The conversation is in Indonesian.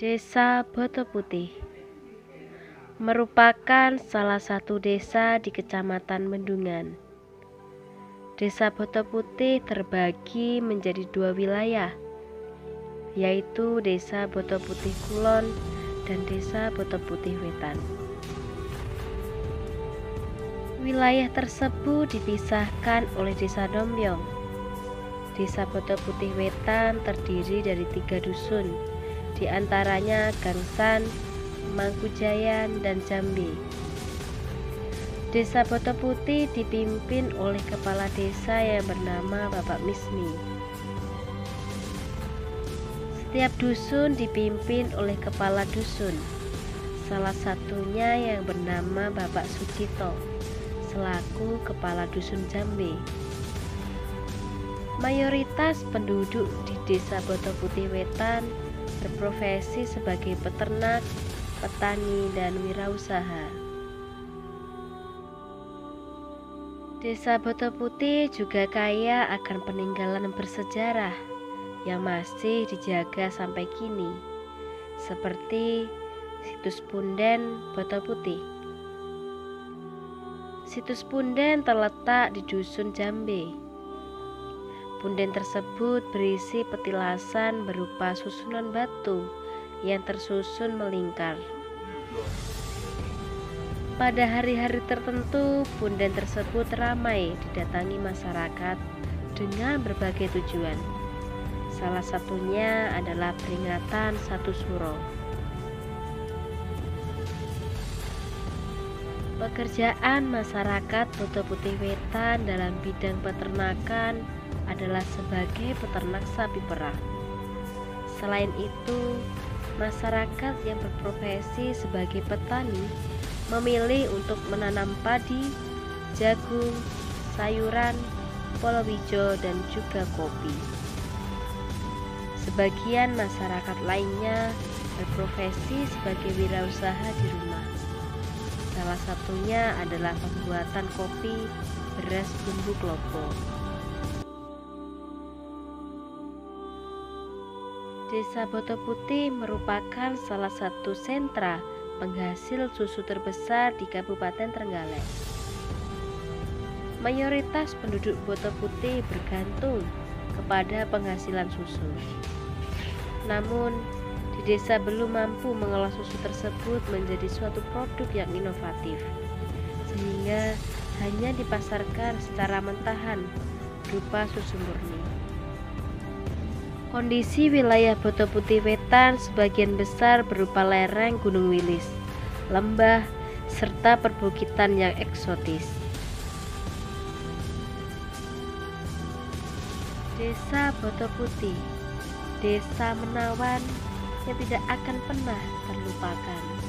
Desa Boto Putih merupakan salah satu desa di Kecamatan Mendungan. Desa Boto Putih terbagi menjadi dua wilayah, yaitu Desa Boto Putih Kulon dan Desa Boto Putih Wetan. Wilayah tersebut dipisahkan oleh Desa Domyong. Desa Boto Putih Wetan terdiri dari tiga dusun, di antaranya Gangsan, Mangkujayan, dan Jambi. Desa Boto Putih dipimpin oleh kepala desa yang bernama Bapak Mismi. Setiap dusun dipimpin oleh kepala dusun, salah satunya yang bernama Bapak Sucito, selaku kepala dusun Jambi. Mayoritas penduduk di Desa Boto Putih Wetan berprofesi sebagai peternak, petani, dan wirausaha. Desa Boto Putih juga kaya akan peninggalan bersejarah yang masih dijaga sampai kini, seperti situs Punden Boto Putih. Situs Punden terletak di Dusun Jambe, Punden tersebut berisi petilasan berupa susunan batu yang tersusun melingkar. Pada hari-hari tertentu, punden tersebut ramai didatangi masyarakat dengan berbagai tujuan. Salah satunya adalah peringatan satu suro. Pekerjaan masyarakat Boto Putih Wetan dalam bidang peternakan adalah sebagai peternak sapi perah. Selain itu, masyarakat yang berprofesi sebagai petani memilih untuk menanam padi, jagung, sayuran, palawija, dan juga kopi. Sebagian masyarakat lainnya berprofesi sebagai wirausaha di rumah. Salah satunya adalah pembuatan kopi beras bumbu klopo. Desa Boto Putih merupakan salah satu sentra penghasil susu terbesar di Kabupaten Trenggalek. Mayoritas penduduk Boto Putih bergantung kepada penghasilan susu. Namun, di desa belum mampu mengolah susu tersebut menjadi suatu produk yang inovatif, sehingga hanya dipasarkan secara mentahan berupa susu murni. Kondisi wilayah Boto Putih Wetan sebagian besar berupa lereng Gunung Wilis, lembah, serta perbukitan yang eksotis. Desa Boto Putih, desa menawan yang tidak akan pernah terlupakan.